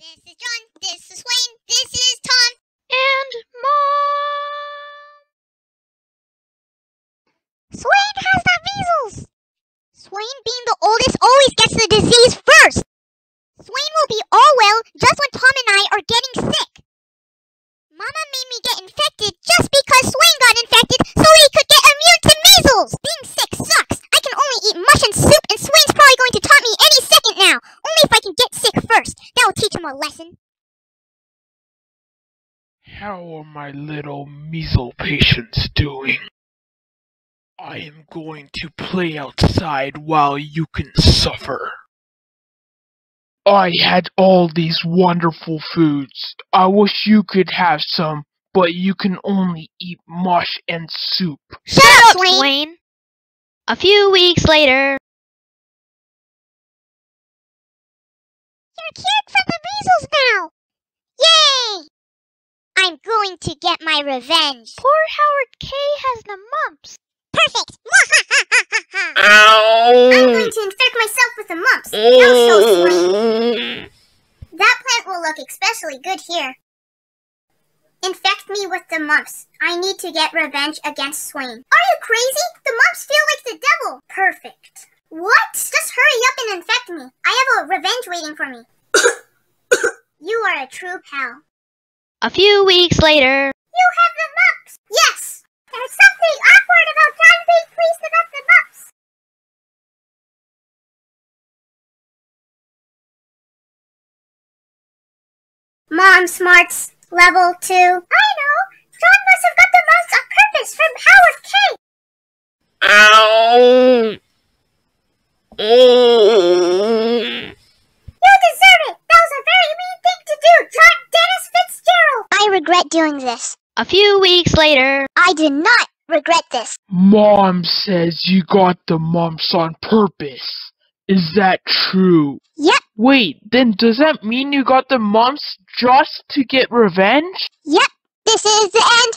This is John. This is Wayne. This is Tom. And Mom! Sweyn has the measles. Sweyn, being the oldest, always gets the disease first. Sweyn will be all well just when Tom and I are getting sick. Mama made me get infected just because Sweyn got infected so he could get immune to measles. Being sick sucks. I can only eat mush and soup, and Sweyn's probably going to taunt me any second now. Only if I can get sick first. That will teach him a lesson. How are my little measles patients doing? I am going to play outside while you can suffer. I had all these wonderful foods. I wish you could have some, but you can only eat mush and soup. Shut, up, Sweyn. Sweyn. A few weeks later, You're cured from the measles now! Yay! I'm going to get my revenge. poor Howard Kay has the mumps. Perfect! I'm going to infect myself with the mumps. Now show Sweyn. That plant will look especially good here. Infect me with the mumps. I need to get revenge against Sweyn. Are you crazy? The mumps feel like the devil. Perfect. What? Just hurry up and infect me. I have a revenge waiting for me. You are a true pal. A few weeks later, You have the mumps! Yes! There's something awkward about John being pleased about the mumps. Mom smarts, level two. I know! John must have got the mumps on purpose from Howard Kay. Ow! You regret doing this. a few weeks later, I do not regret this. Mom says you got the mumps on purpose. Is that true? Yep, Wait, then does that mean you got the mumps just to get revenge? yep. This is the end